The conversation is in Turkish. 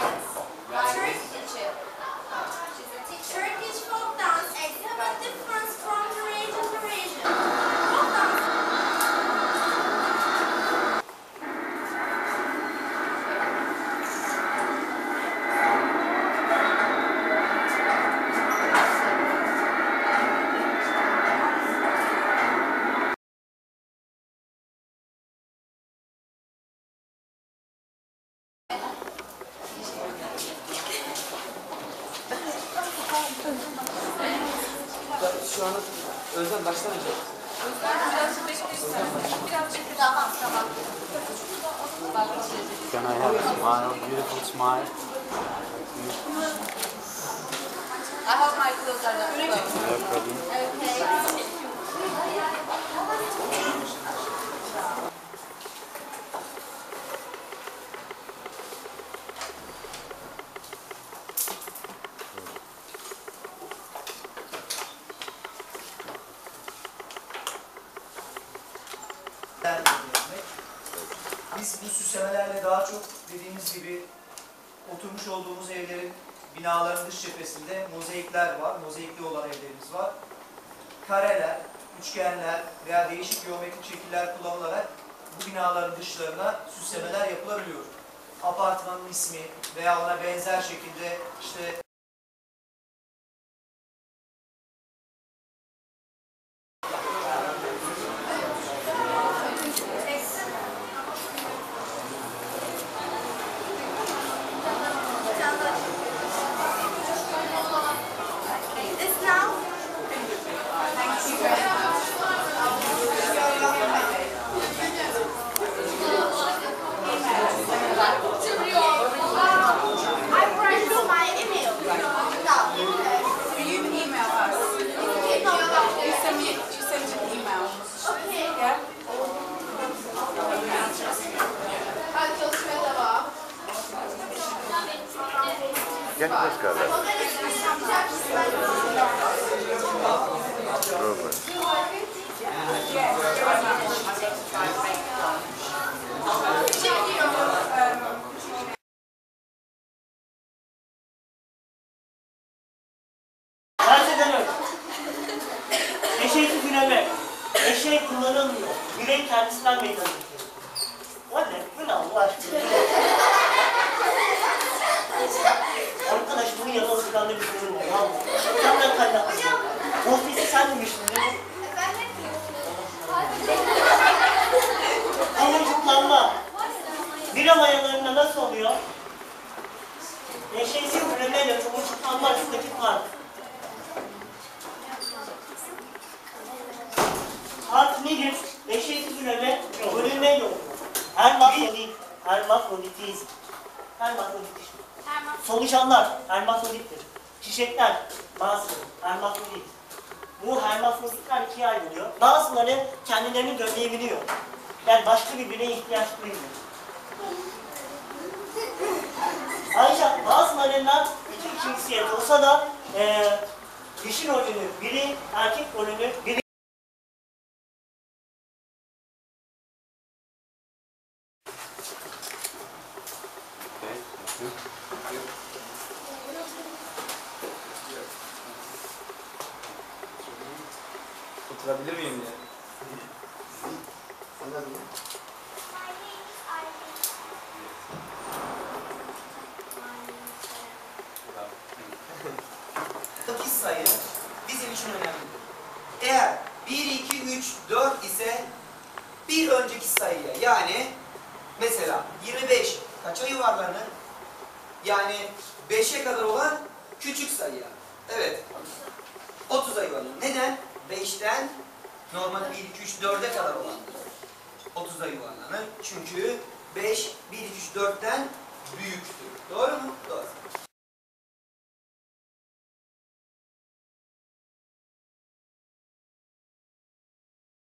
silence. Şu an Özlem başlamayacak. Tamam tamam. Can I have a smile, beautiful smile? I hope my clothes are not closed. No problem. Okay. Değerlendirmek. Biz bu süslemelerle daha çok dediğimiz gibi oturmuş olduğumuz evlerin binaların dış cephesinde mozaikler var. Mozaikli olan evlerimiz var. Kareler, üçgenler veya değişik geometrik şekiller kullanılarak bu binaların dışlarına süslemeler yapılabiliyor. Apartmanın ismi veya ona benzer şekilde işte This color. Robert. Eşeğsiz üreme. Eşeği kullanılmıyor. Birey kendisinden meydana getiriyor. O ne? Bu ne Allah aşkına? Alışkanlığı bir durum var. Mı? Senden kaynaklı. Ofisi sen demiştin değil mi? Tomurcuklanma. Bira mayalarında nasıl oluyor? Eşeğsiz üremeyle tomurcuklanma arasındaki fark. Fark nedir? Eşeğsiz üreme, bölünmeyle olur. Hermafrodit, hermafroditizm. Hermafrodit işte. Solucanlar hermafrodittir. Çiçekler bazı hermafrodit. Bu hermafroditler ikiye ayrılıyor. Bazıları kendilerini dölleyebiliyor. Yani başka bir bireye ihtiyaç duymuyor. Ayrıca bazılarından iki cinsiyet olsa da eee dişi rolünü biri, erkek rolünü biri Oturabilir miyim ya? Buradaki sayı bizim için önemli. Eğer 1, 2, 3, 4 ise bir önceki sayıya yani mesela 25 kaça yuvarlanır? Yani 5'e kadar olan küçük sayıya. Evet. 30'a yuvarlanır. Neden? 5'ten normal 1, 2, 3, 4'e kadar olan 30'a yuvarlanır. Çünkü 5, 1, 2, 3, 4'ten büyüktür. Doğru mu? Doğru.